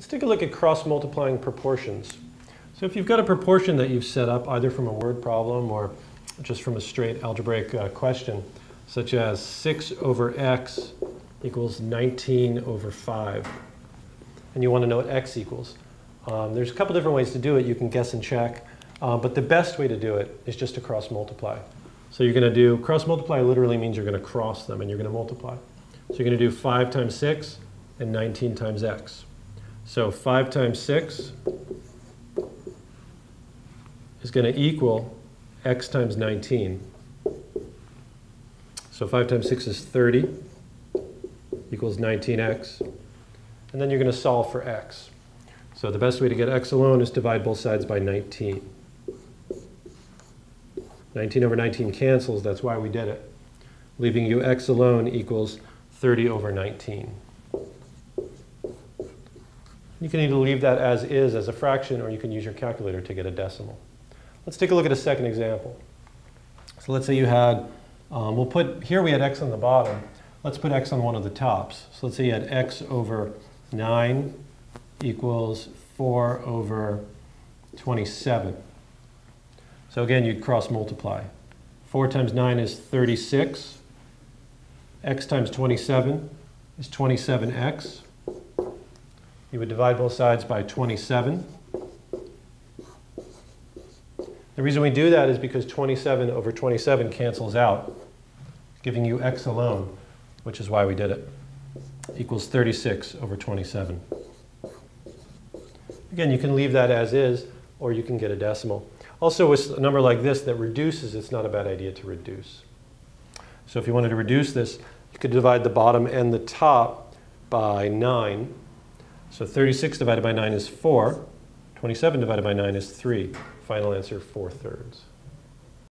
Let's take a look at cross-multiplying proportions. So if you've got a proportion that you've set up either from a word problem or just from a straight algebraic uh, question, such as 6 over x equals 19 over 5, and you want to know what x equals. Um, there's a couple different ways to do it. You can guess and check, uh, but the best way to do it is just to cross multiply. So you're going to do, cross multiply literally means you're going to cross them and you're going to multiply. So you're going to do 5 times 6 and 19 times x. So 5 times 6 is going to equal x times 19. So 5 times 6 is 30 equals 19x. And then you're going to solve for x. So the best way to get x alone is divide both sides by 19. 19 over 19 cancels, that's why we did it. Leaving you x alone equals 30 over 19. You can either leave that as is as a fraction or you can use your calculator to get a decimal. Let's take a look at a second example. So let's say you had, um, we'll put, here we had x on the bottom. Let's put x on one of the tops. So let's say you had x over 9 equals 4 over 27. So again, you'd cross multiply. 4 times 9 is 36. x times 27 is 27x. You would divide both sides by 27. The reason we do that is because 27 over 27 cancels out, giving you x alone, which is why we did it, equals 36 over 27. Again, you can leave that as is, or you can get a decimal. Also, with a number like this that reduces, it's not a bad idea to reduce. So if you wanted to reduce this, you could divide the bottom and the top by 9. So 36 divided by 9 is 4. 27 divided by 9 is 3. Final answer, 4 thirds.